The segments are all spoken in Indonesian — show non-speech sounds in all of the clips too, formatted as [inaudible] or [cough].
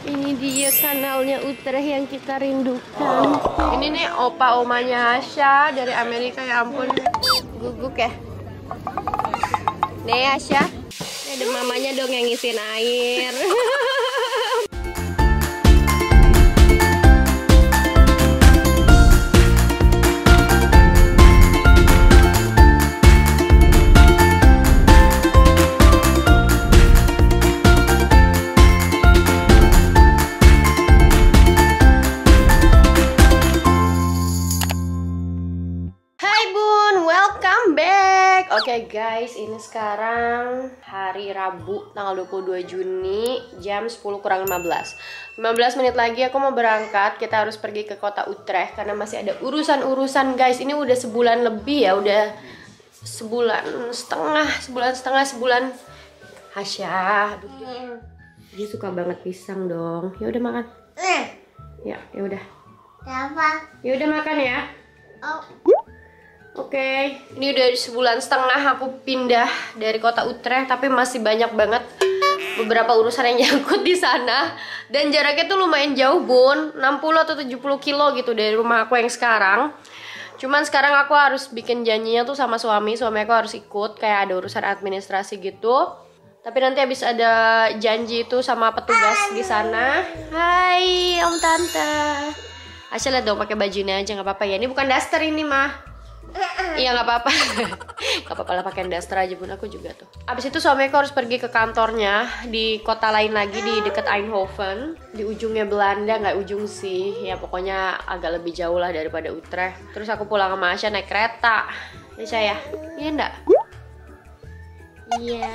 Ini dia kanalnya Utrecht yang kita rindukan. Ini nih opa omanya Asya dari Amerika ya ampun. Guguk ya. Nih Asya. Ada mamanya dong yang ngisiin air. [laughs] guys, ini sekarang hari Rabu tanggal 22 Juni jam 10 kurang 15. 15 menit lagi aku mau berangkat. Kita harus pergi ke kota Utrecht karena masih ada urusan-urusan guys. Ini udah sebulan lebih ya, udah sebulan setengah, sebulan setengah, sebulan Hasya. Aduh, dia, suka banget pisang dong. Ya udah makan. Ya, ya udah. Ya udah makan ya. Oh, Oke, ini udah sebulan setengah aku pindah dari kota Utrecht, tapi masih banyak banget beberapa urusan yang [laughs] nyangkut di sana. Dan jaraknya tuh lumayan jauh, Bun. 60 atau 70 kilo gitu dari rumah aku yang sekarang. Cuman sekarang aku harus bikin janjinya tuh sama suami, suami aku harus ikut kayak ada urusan administrasi gitu. Tapi nanti habis ada janji itu sama petugas di sana. Hai, Om Tante. Lihat dong pakai bajunya aja nggak apa-apa ya. Ini bukan daster ini mah. Iya nggak apa-apa, [laughs] nggak apa-apa lah pakai daster aja pun aku juga tuh. Abis itu suamiku harus pergi ke kantornya di kota lain lagi di dekat Eindhoven, di ujungnya Belanda nggak ujung sih, ya pokoknya agak lebih jauh lah daripada Utrecht. Terus aku pulang sama Asya naik kereta, ya saya, iya enggak? Iya,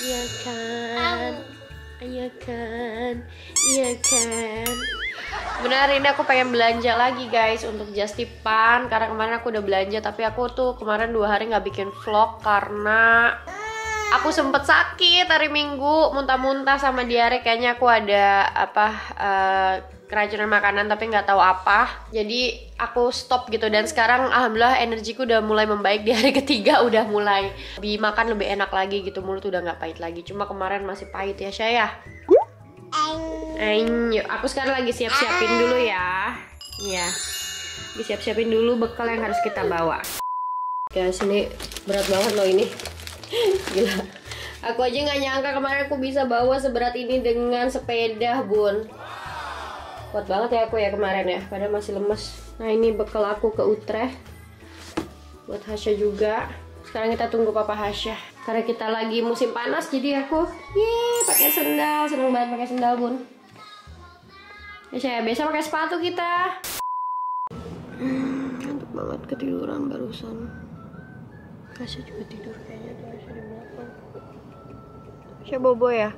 iya kan, iya kan, iya kan. Benar ini aku pengen belanja lagi guys untuk Justipan karena kemarin aku udah belanja tapi aku tuh kemarin dua hari nggak bikin vlog karena aku sempet sakit hari Minggu muntah-muntah sama diare. Kayaknya aku ada apa eh, keracunan makanan tapi nggak tahu apa. Jadi aku stop gitu. Dan sekarang alhamdulillah energiku udah mulai membaik di hari [laughs] ketiga udah mulai. Lebih makan lebih enak lagi gitu mulut udah nggak pahit lagi. Cuma kemarin masih pahit ya saya. Ayo, aku sekarang lagi siap-siapin dulu ya. Iya. Lagi siap-siapin dulu bekal yang harus kita bawa. Guys, ini berat banget loh ini. [laughs] Gila. Aku aja nggak nyangka kemarin aku bisa bawa seberat ini dengan sepeda, Bun. Kuat banget ya aku ya kemarin ya, padahal masih lemes. Nah, ini bekal aku ke Utrecht. Buat Hasya juga. Sekarang kita tunggu Papa Hasya. Karena kita lagi musim panas, jadi aku ye pakai sendal, seneng banget pakai sendal, Bun. Ya saya biasa pakai sepatu kita. Ngantuk banget ketiduran barusan. Kasih juga tidur kayaknya tuh di belakang. Aisyah bobo ya?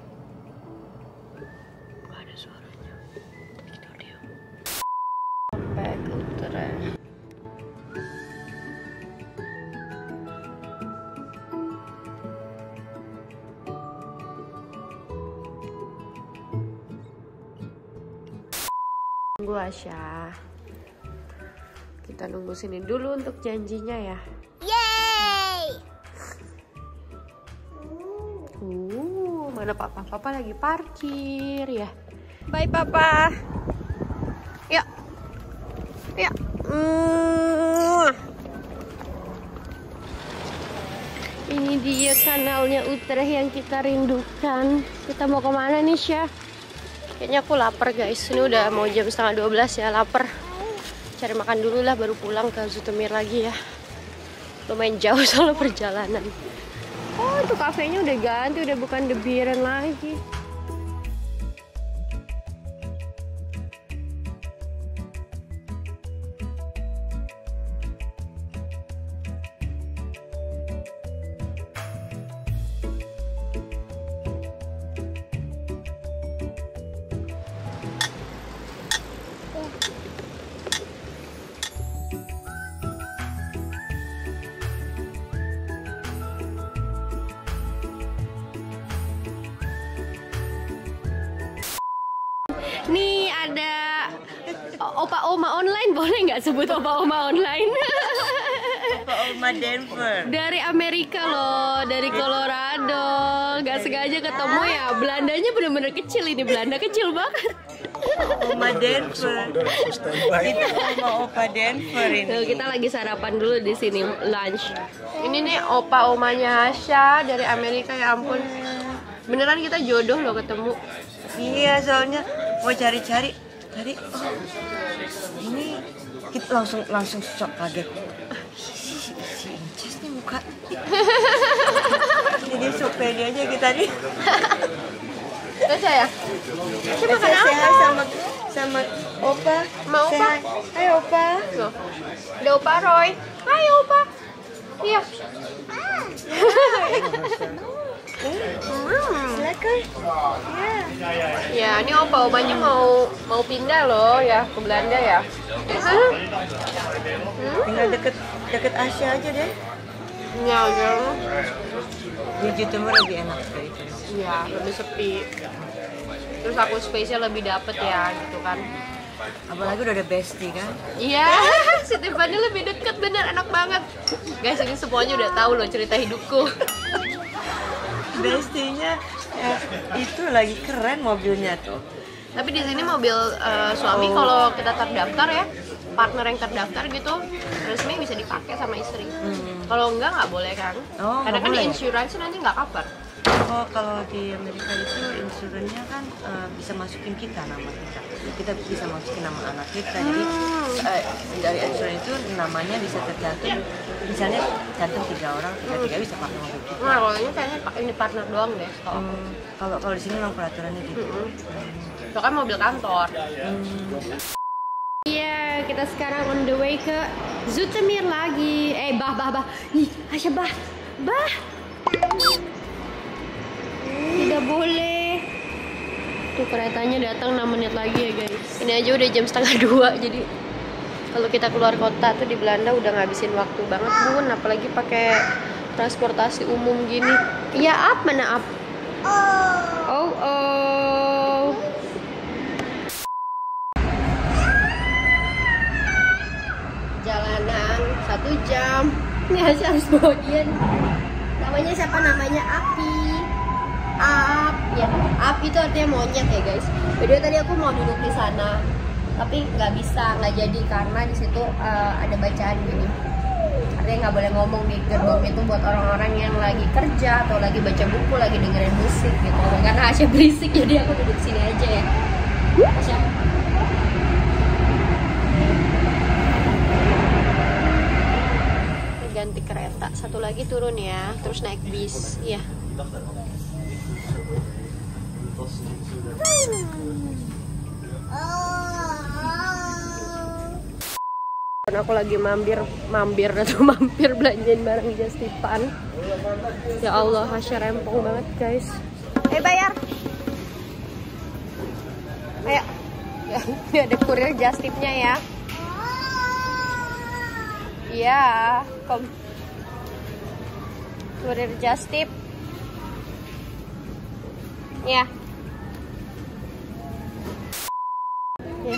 Tunggu Asya. Kita nunggu sini dulu untuk janjinya ya. Yeay. Uh, mana papa? Papa lagi parkir ya. Bye papa. Yuk. Yuk. Mm. Ini dia kanalnya Utrecht yang kita rindukan. Kita mau ke mana nih Syah? Kayaknya aku lapar guys. Ini udah mau jam setengah 12 ya, lapar. Cari makan dulu lah baru pulang ke Zoetermeer lagi ya. Lumayan jauh [laughs] soal perjalanan. Oh, itu kafenya udah ganti, udah bukan The Biren lagi. Online [laughs] boleh nggak sebut opa oma online? Opa Oma Denver. Dari Amerika loh, dari Colorado. Gak sengaja ketemu ya. Belandanya bener-bener kecil ini. Belanda kecil banget. Oma Denver. Itu Oma Opa Denver Tuh, ini. kita lagi sarapan dulu di sini lunch. Ini nih opa omanya Hasya dari Amerika ya ampun. Beneran kita jodoh loh ketemu. Iya, soalnya mau cari-cari tadi oh, ini kita langsung langsung shock kaget. Si, si, Inces nih muka. [laughs] Jadi sok pede aja kita nih. Terus ya? Coba Saya apa? sama sama Opa. Sama Opa? Hai Opa. Ada opa Roy. Hai opa. Iya. Hmm. Silakan. Ya. Ya, ini opa omanya mau mau pindah loh ya ke Belanda ya. Hah? Tinggal deket deket Asia aja deh. Ya, ya. Di lebih enak itu. Iya, lebih sepi. Terus aku space-nya lebih dapet ya gitu kan. Apalagi udah ada bestie kan. Iya, [laughs] si Tiffany lebih deket bener enak banget. Guys, ini semuanya udah tahu loh cerita hidupku. [laughs] Bestinya eh, itu lagi keren mobilnya tuh. Tapi di sini mobil eh, suami kalau kita terdaftar ya, partner yang terdaftar gitu resmi bisa dipakai sama istri. Kalau enggak nggak boleh kan? Oh, Karena kan boleh. insurance nanti nggak cover. Oh kalau di Amerika itu insurannya kan eh, bisa masukin kita nama kita. Kita bisa masukin nama anak kita. Jadi eh, dari insuran itu namanya bisa tercantum. Misalnya cantum tiga orang, tiga tiga bisa pakai mobil kita. Nah, kalau ini kayaknya ini partner doang deh. Kalau Hmm, kalau kalau di sini memang peraturannya gitu. itu kan mobil kantor. Hmm. Iya, kita sekarang on the way ke Zoetermeer lagi. Eh, bah, bah, bah. Ih, Asya, bah. Bah. Tidak boleh. Tuh keretanya datang 6 menit lagi ya guys. Ini aja udah jam setengah dua, jadi kalau kita keluar kota tuh di Belanda udah ngabisin waktu banget bun, apalagi pakai transportasi umum gini. Iya, up mana up? Oh, oh. jalanan satu jam ini harus bawa namanya siapa namanya Api Ap ya Ap itu artinya monyet ya guys. Jadi tadi aku mau duduk di sana tapi nggak bisa nggak jadi karena di situ eh, ada bacaan gini. Artinya nggak boleh ngomong di gerbong itu buat orang-orang yang lagi kerja atau lagi baca buku lagi dengerin musik gitu. Karena Asya berisik jadi aku duduk sini aja ya Asya ganti kereta satu lagi turun ya terus naik bis ya Dan aku lagi mampir mampir [laughs] atau mampir belanjain barang Justipan ya Allah Hasya rempong banget guys. Eh bayar. Ayo. Ya, [laughs] ini ada kurir Justipnya ya. Iya, kom. Kurir Just Tip. Iya. Ya.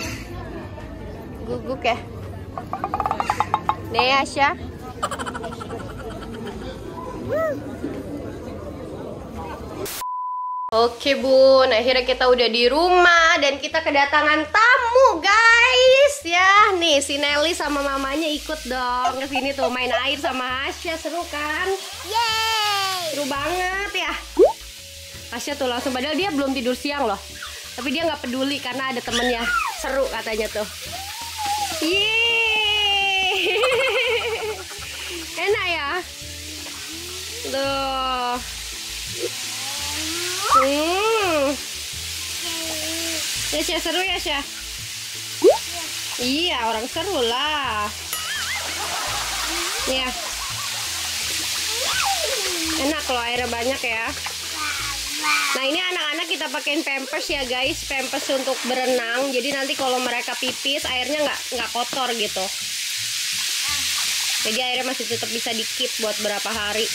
Guguk ya. Nih Asya. Oke bun, akhirnya kita udah di rumah dan kita kedatangan tamu guys ya. Nih si Nelly sama mamanya ikut dong ke sini tuh main air sama Asya seru kan? Yeay! Seru banget ya. Asya tuh langsung padahal dia belum tidur siang loh. Tapi dia nggak peduli karena ada temennya. Seru katanya tuh. Yeay. [laughs] Enak ya? Tuh. Hmm. Ya Syah seru ya Syah? Iya orang seru lah. Iya. Enak kalau airnya banyak ya. Nah ini anak-anak kita pakein pampers ya guys, pampers untuk berenang. Jadi nanti kalau mereka pipis airnya nggak nggak kotor gitu. Jadi airnya masih tetap bisa di keep buat berapa hari.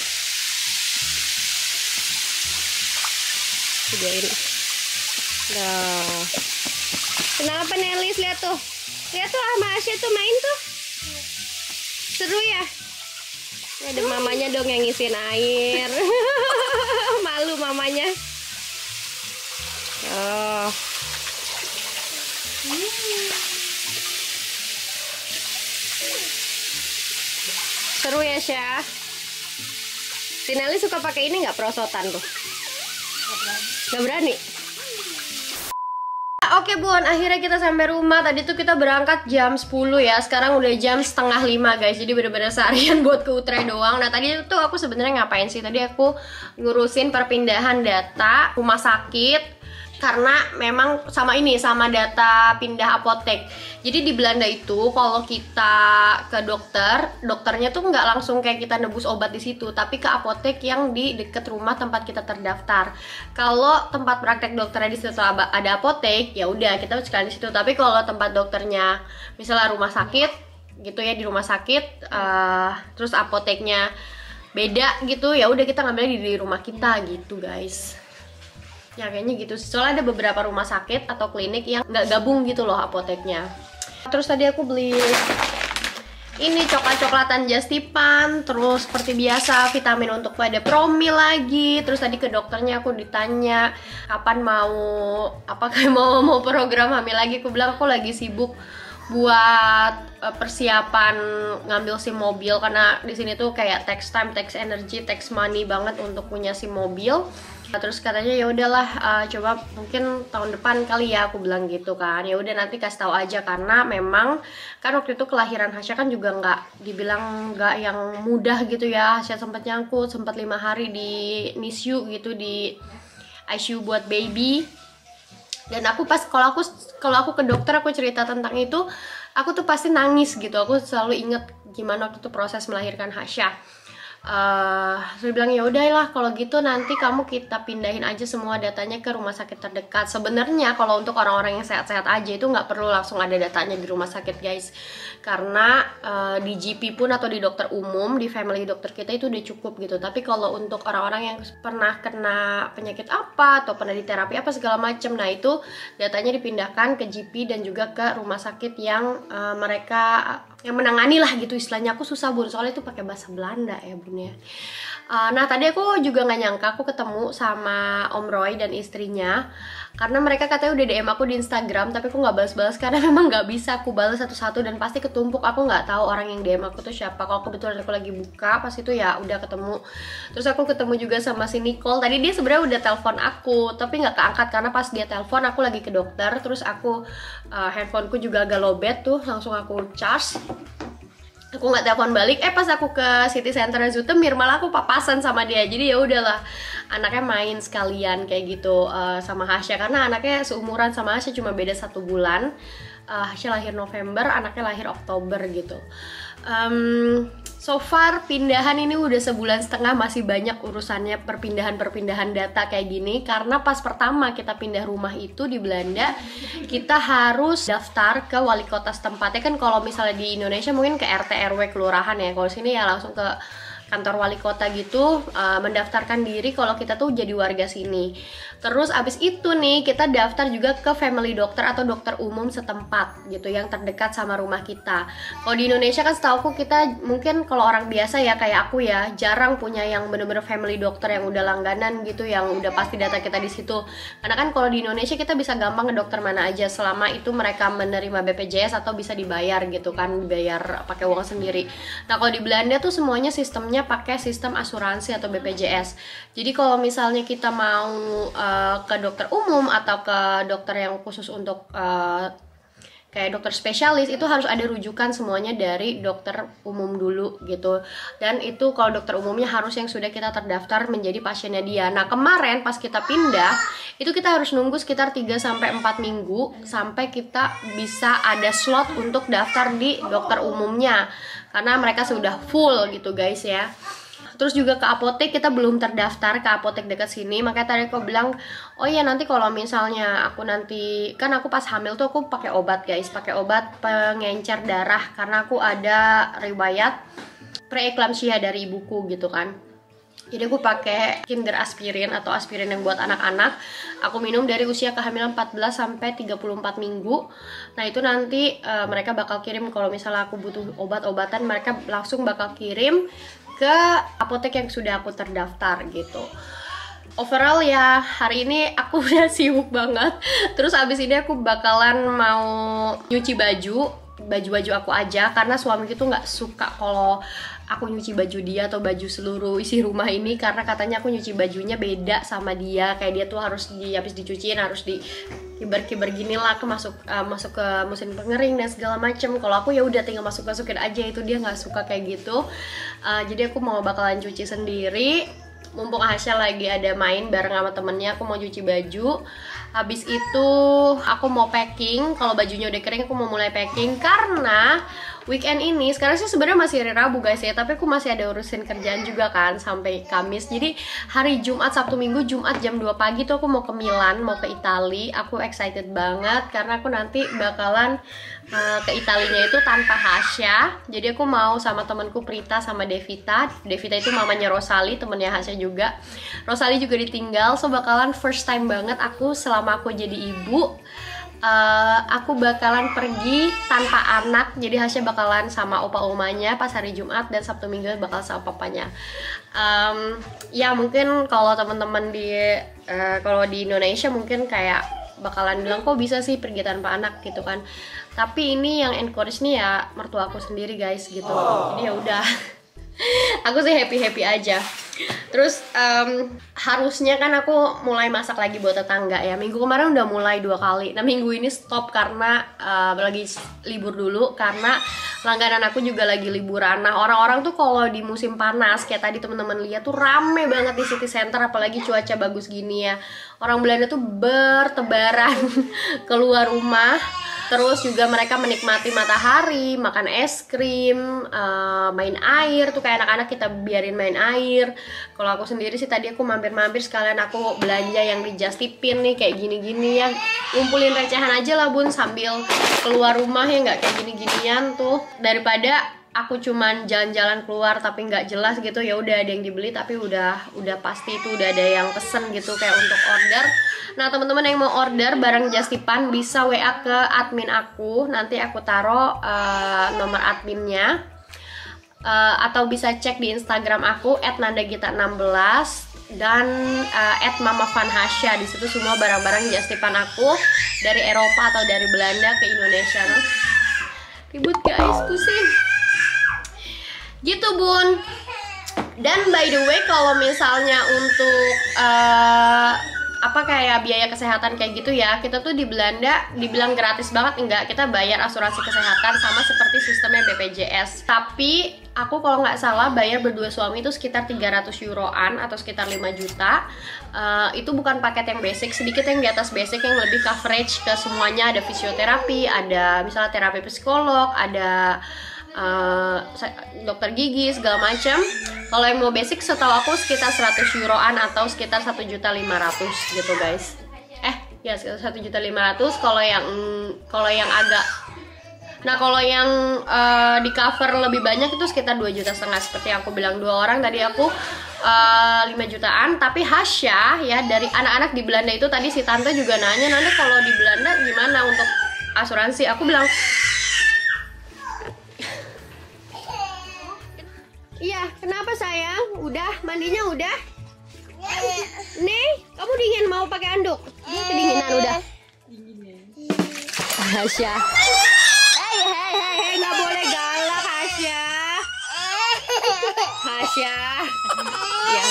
Videoin. Nah. Kenapa Nelis lihat tuh? Lihat tuh sama Asya tuh main tuh. Seru ya? Ada mamanya dong yang ngisiin air. [laughs] Malu mamanya. Oh. Seru ya Syah. Si Nelly suka pakai ini nggak perosotan tuh? Nggak berani. Oke Bun, akhirnya kita sampai rumah. Tadi tuh kita berangkat jam 10 ya. Sekarang udah jam setengah 5 guys. Jadi bener-bener seharian [laughs] buat ke Utrecht doang. Nah tadi tuh aku sebenarnya ngapain sih? Tadi aku ngurusin perpindahan data rumah sakit karena memang sama ini sama data pindah apotek. Jadi di Belanda itu kalau kita ke dokter dokternya tuh nggak langsung kayak kita nebus obat di situ tapi ke apotek yang di deket rumah tempat kita terdaftar. Kalau tempat praktek dokternya di situ ada apotek ya udah kita sekalian di situ. Tapi kalau tempat dokternya misalnya rumah sakit gitu ya di rumah sakit uh, terus apoteknya beda gitu ya udah kita ngambil di, di rumah kita gitu guys ya kayaknya gitu soalnya ada beberapa rumah sakit atau klinik yang nggak gabung gitu loh apoteknya. Terus tadi aku beli ini coklat-coklatan Justipan terus seperti biasa vitamin untuk pada promil lagi. Terus tadi ke dokternya aku ditanya kapan mau apakah [laughs] mau mau program hamil lagi? Aku bilang aku lagi sibuk buat eh, persiapan ngambil SIM mobil. Karena di sini tuh kayak tax time, tax energy, tax money banget untuk punya SIM mobil terus katanya ya udahlah uh, coba mungkin tahun depan kali ya aku bilang gitu kan. Ya udah nanti kasih tahu aja karena memang kan waktu itu kelahiran Hasya kan juga nggak dibilang nggak yang mudah gitu ya. Hasya sempat nyangkut sempat lima hari di NICU gitu di ICU buat baby. Dan aku pas kalau aku kalau aku ke dokter aku cerita tentang itu aku tuh pasti nangis gitu. Aku selalu inget gimana waktu itu proses melahirkan Hasya uh, saya bilang ya udahlah kalau gitu nanti kamu kita pindahin aja semua datanya ke rumah sakit terdekat. Sebenarnya kalau untuk orang-orang yang sehat-sehat aja itu nggak perlu langsung ada datanya di rumah sakit guys. Karena uh, di GP pun atau di dokter umum di family dokter kita itu udah cukup gitu. Tapi kalau untuk orang-orang yang pernah kena penyakit apa atau pernah di terapi apa segala macam nah itu datanya dipindahkan ke GP dan juga ke rumah sakit yang uh, mereka yang menangani lah gitu istilahnya. Aku susah bun. Soalnya itu pakai bahasa Belanda ya bun ya. Uh, nah tadi aku juga nggak nyangka aku ketemu sama Om Roy dan istrinya karena mereka katanya udah DM aku di Instagram tapi aku nggak balas-balas karena [laughs] memang nggak bisa aku balas satu-satu dan pasti ketumpuk. Aku nggak tahu orang yang DM aku tuh siapa. Kalau kebetulan aku lagi buka pas itu ya udah ketemu. Terus aku ketemu juga sama si Nicole. Tadi dia sebenarnya udah telepon aku tapi nggak keangkat karena pas dia telepon aku lagi ke dokter. Terus aku uh, handphoneku juga agak lowbat tuh langsung aku charge aku nggak telepon balik. Eh pas aku ke city center Zutemir malah aku papasan sama dia. Jadi ya udahlah. Anaknya main sekalian kayak gitu uh, sama Hasya karena anaknya seumuran sama Hasya cuma beda satu bulan. Uh, Hasya lahir November anaknya lahir Oktober gitu. Um, so far pindahan ini udah sebulan setengah masih banyak urusannya perpindahan-perpindahan data kayak gini. Karena pas pertama kita pindah rumah itu di Belanda kita harus daftar ke wali kota setempatnya kan kalau misalnya di Indonesia mungkin ke RT RW kelurahan ya. Kalau sini ya langsung ke kantor wali kota gitu uh, mendaftarkan diri kalau kita tuh jadi warga sini. Terus abis itu nih kita daftar juga ke family dokter atau dokter umum setempat gitu yang terdekat sama rumah kita. Kalau di Indonesia kan setahu aku kita mungkin kalau orang biasa ya kayak aku ya jarang punya yang bener-bener family dokter yang udah langganan gitu yang udah pasti data kita di situ. Karena kan kalau di Indonesia kita bisa gampang ke dokter mana aja selama itu mereka menerima BPJS atau bisa dibayar gitu kan dibayar pakai uang sendiri. Nah kalau di Belanda tuh semuanya sistemnya pakai sistem asuransi atau BPJS. Jadi kalau misalnya kita mau uh, ke dokter umum atau ke dokter yang khusus untuk uh, kayak dokter spesialis itu harus ada rujukan semuanya dari dokter umum dulu gitu. Dan itu kalau dokter umumnya harus yang sudah kita terdaftar menjadi pasiennya dia. Nah kemarin pas kita pindah itu kita harus nunggu sekitar 3 sampai 4 minggu sampai kita bisa ada slot untuk daftar di dokter umumnya. Karena mereka sudah full gitu guys ya terus juga ke apotek kita belum terdaftar ke apotek dekat sini. Makanya tadi aku bilang oh iya nanti kalau misalnya aku nanti kan aku pas hamil tuh aku pakai obat guys. Pakai obat pengencer darah. Karena aku ada riwayat preeklamsia dari ibuku gitu kan. Jadi aku pakai kinder aspirin atau aspirin yang buat anak-anak. Aku minum dari usia kehamilan 14 sampai 34 minggu. Nah, itu nanti uh, mereka bakal kirim. Kalau misalnya aku butuh obat-obatan, mereka langsung bakal kirim ke apotek yang sudah aku terdaftar gitu. Overall ya hari ini aku [laughs] udah sibuk banget. Terus abis ini aku bakalan mau nyuci baju baju-baju aku aja karena suamiku tuh nggak suka kalau aku nyuci baju dia atau baju seluruh isi rumah ini karena katanya aku nyuci bajunya beda sama dia. Kayak dia tuh harus di habis dicuciin harus di kibar-kibar gini lah ke masuk uh, masuk ke mesin pengering dan segala macem. Kalau aku ya udah tinggal masuk masukin aja itu dia nggak suka kayak gitu. Uh, jadi aku mau bakalan cuci sendiri. Mumpung Hasya lagi ada main bareng sama temennya aku mau cuci baju. Habis itu aku mau packing. Kalau bajunya udah kering aku mau mulai packing. Karena weekend ini sekarang sih sebenarnya masih hari Rabu guys ya. Tapi aku masih ada urusin kerjaan juga kan sampai Kamis. Jadi hari Jumat Sabtu Minggu Jumat jam 2 pagi tuh aku mau ke Milan mau ke Itali. Aku excited banget karena aku nanti bakalan uh, ke Italinya itu tanpa Hasya jadi aku mau sama temanku Prita sama Devita. Devita itu mamanya Rosali temennya Hasya juga. Rosali juga ditinggal so bakalan first time banget aku selama aku jadi ibu uh, aku bakalan pergi tanpa anak jadi Hasya bakalan sama opa omanya pas hari Jumat dan Sabtu Minggu bakal sama papanya. Um, ya mungkin kalau teman-teman di uh, kalau di Indonesia mungkin kayak bakalan bilang kok bisa sih pergi tanpa anak? gitu kan. Tapi ini yang encourage nih ya mertua aku sendiri guys gitu. Jadi ya udah [laughs] aku sih happy happy aja. Terus um, harusnya kan aku mulai masak lagi buat tetangga ya. Minggu kemarin udah mulai dua kali. Nah minggu ini stop karena uh, lagi libur dulu. Karena langganan aku juga lagi liburan. Nah orang-orang tuh kalau di musim panas kayak tadi teman-teman lihat tuh rame banget di city center apalagi cuaca bagus gini ya. Orang Belanda tuh bertebaran [laughs] keluar rumah terus juga mereka menikmati matahari makan es krim uh, main air. Tuh kayak anak-anak kita biarin main air. Kalau aku sendiri sih tadi aku mampir-mampir sekalian aku belanja yang di Justipin nih kayak gini-gini ya. Ngumpulin recehan aja lah bun sambil keluar rumah ya nggak kayak gini-ginian tuh. Daripada aku cuman jalan-jalan keluar tapi nggak jelas gitu ya udah ada yang dibeli tapi udah udah pasti itu udah ada yang pesen gitu kayak untuk order Nah teman-teman yang mau order barang Justipan bisa WA ke admin aku Nanti aku taruh uh, nomor adminnya uh, Atau bisa cek di Instagram aku @nandagita16 dan uh, @mamavanhasya di situ semua barang-barang Justipan aku dari Eropa atau dari Belanda ke Indonesia. Ribut guys, pusing. Gitu bun. Dan by the way kalau misalnya untuk uh, apa kayak biaya kesehatan kayak gitu ya kita tuh di Belanda dibilang gratis banget enggak. Kita bayar asuransi kesehatan sama seperti sistemnya BPJS tapi aku kalau nggak salah bayar berdua suami itu sekitar 300 euroan atau sekitar 5 juta. Uh, itu bukan paket yang basic sedikit yang di atas basic yang lebih coverage ke semuanya. Ada fisioterapi ada misalnya terapi psikolog ada uh, dokter gigi segala macam kalau yang mau basic setahu aku sekitar 100 euroan atau sekitar satu juta ratus gitu guys. Eh ya sekitar satu juta ratus. Kalau yang kalau yang agak Nah kalau yang uh, di cover lebih banyak itu sekitar 2 juta setengah. Seperti yang aku bilang dua orang. Tadi aku uh, 5 jutaan. Tapi Hasya ya dari anak-anak di Belanda itu tadi si tante juga nanya nanti kalau di Belanda gimana untuk asuransi? Aku bilang Iya, kenapa sayang? Udah, mandinya udah? Nih, kamu dingin mau pakai anduk? Dia kedinginan udah. Hasya. Hei, hei, hei, hei, nggak boleh galak Hasya. Hasya. Ya,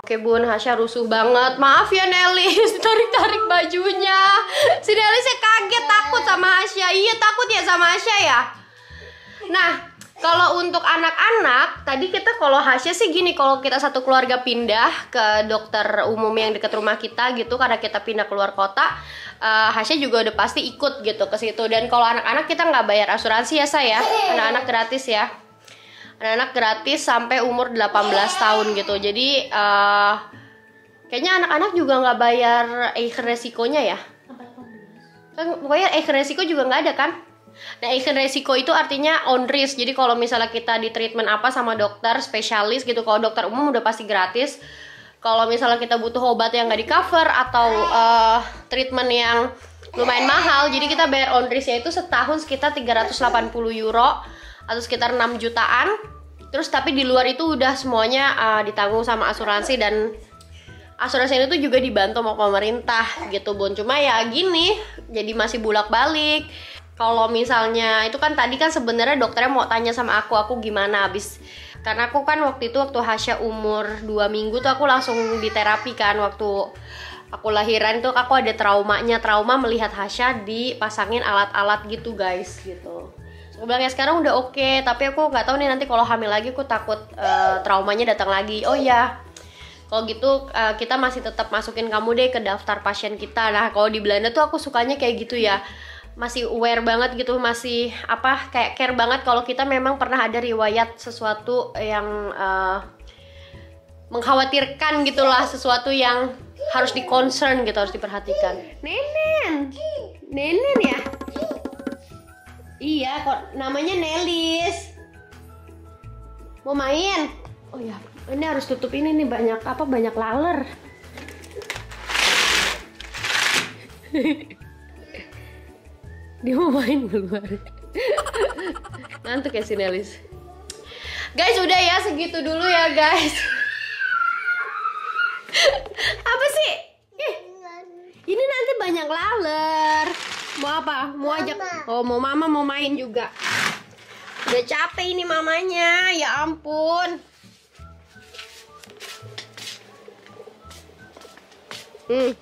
Oke bun, Hasya rusuh banget. Maaf ya Nelis, [laughs] tarik-tarik bajunya. Si Nelis kaget takut sama Hasya. Iya takut ya sama Hasya ya. Nah, kalau untuk anak-anak, tadi kita kalau Hasya sih gini, kalau kita satu keluarga pindah ke dokter umum yang dekat rumah kita gitu, karena kita pindah keluar kota, uh, Hasya juga udah pasti ikut gitu ke situ. Dan kalau anak-anak kita nggak bayar asuransi ya saya, anak-anak gratis ya, anak-anak gratis sampai umur 18 tahun gitu. Jadi uh, kayaknya anak-anak juga nggak bayar eh resikonya ya. Kan pokoknya eh resiko juga nggak ada kan? Nah, action resiko itu artinya on risk. Jadi kalau misalnya kita di treatment apa sama dokter spesialis gitu, kalau dokter umum udah pasti gratis. Kalau misalnya kita butuh obat yang nggak di cover atau uh, treatment yang lumayan mahal, jadi kita bayar on risk itu setahun sekitar 380 euro atau sekitar 6 jutaan. terus tapi di luar itu udah semuanya uh, ditanggung sama asuransi dan asuransi ini tuh juga dibantu sama pemerintah gitu bun cuma ya gini jadi masih bulak balik kalau misalnya itu kan tadi kan sebenarnya dokternya mau tanya sama aku aku gimana abis karena aku kan waktu itu waktu Hasya umur 2 minggu tuh aku langsung diterapi kan waktu aku lahiran tuh aku ada traumanya trauma melihat Hasya dipasangin alat-alat gitu guys gitu. Aku bilang ya sekarang udah oke okay, tapi aku nggak tahu nih nanti kalau hamil lagi aku takut uh, traumanya datang lagi. Oh ya kalau gitu uh, kita masih tetap masukin kamu deh ke daftar pasien kita. Nah kalau di Belanda tuh aku sukanya kayak gitu ya masih aware banget gitu masih apa kayak care banget kalau kita memang pernah ada riwayat sesuatu yang uh, mengkhawatirkan gitulah sesuatu yang harus di concern gitu harus diperhatikan. Nenen. Nenen ya? Iya kok namanya Nelis. Mau main? Oh ya ini harus tutup ini nih banyak apa banyak laler [laughs] dia mau main keluar. Ngantuk ya si Nelis? Guys udah ya segitu dulu ya guys. Apa sih? Eh, ini nanti banyak laler. Mau apa? Mau ajak oh mau mama mau main juga. Udah capek ini mamanya ya ampun. Hmm.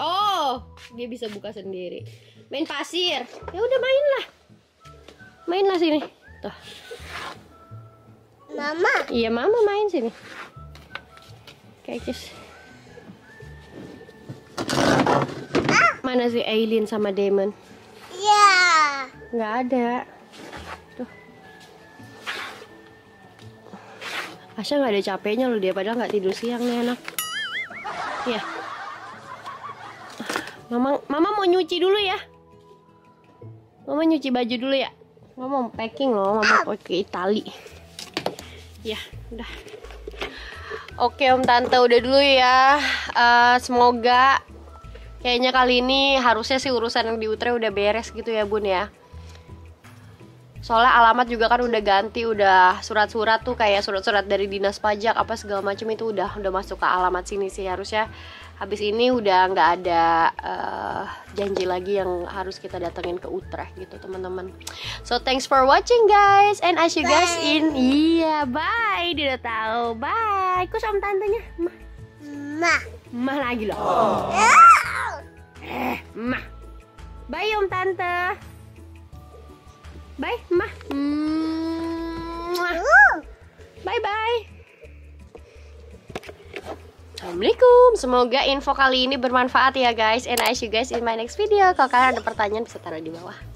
Oh dia bisa buka sendiri main pasir. Ya udah mainlah. Mainlah sini. Tuh. Mama. iya mama main sini. Kayak cus mana si Aileen sama Damon? Ya. nggak ada. Tuh. Asya nggak ada capeknya loh dia padahal nggak tidur siang nih anak. Ya mama mama mau nyuci dulu ya Mama nyuci baju dulu ya. Mama mau packing loh, mama mau ke Itali. Ya, udah. Oke Om Tante udah dulu ya. Uh, semoga kayaknya kali ini harusnya sih urusan yang di Utre udah beres gitu ya Bun ya. Soalnya alamat juga kan udah ganti, udah surat-surat tuh kayak surat-surat dari dinas pajak apa segala macam itu udah udah masuk ke alamat sini sih harusnya habis ini udah nggak ada uh, janji lagi yang harus kita datengin ke Utrecht gitu teman-teman. So thanks for watching guys. And I see you guys in iya bye. Dia udah tahu bye. Ku sama tantenya? Ma. mah. Lagi loh. Eh mah. Bye om tante. Bye mah. Bye bye Assalamualaikum. Semoga info kali ini bermanfaat ya guys. And I see you guys in my next video. Kalau kalian ada pertanyaan bisa taruh di bawah